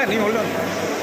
那你有乐